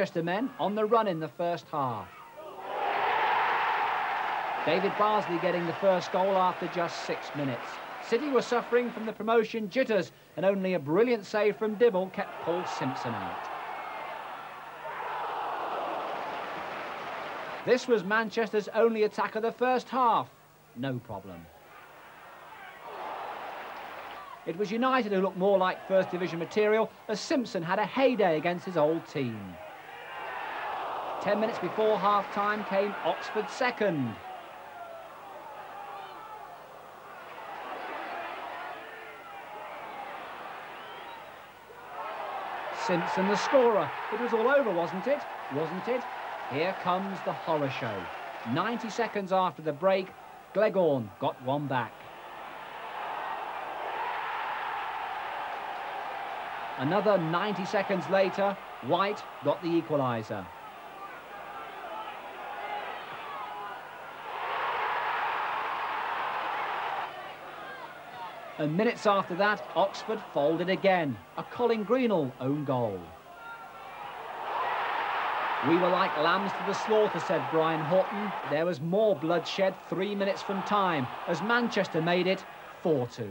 Manchester men on the run in the first half. David Bardsley getting the first goal after just six minutes. City were suffering from the promotion jitters and only a brilliant save from Dibble kept Paul Simpson out. This was Manchester's only attack of the first half. No problem. It was United who looked more like First Division material as Simpson had a heyday against his old team. Ten minutes before half-time came Oxford second. Simpson the scorer. It was all over, wasn't it? Wasn't it? Here comes the horror show. 90 seconds after the break, Gleghorn got one back. Another 90 seconds later, White got the equaliser. And minutes after that, Oxford folded again. A Colin Greenall own goal. We were like lambs to the slaughter, said Brian Horton. There was more bloodshed three minutes from time as Manchester made it 4-2.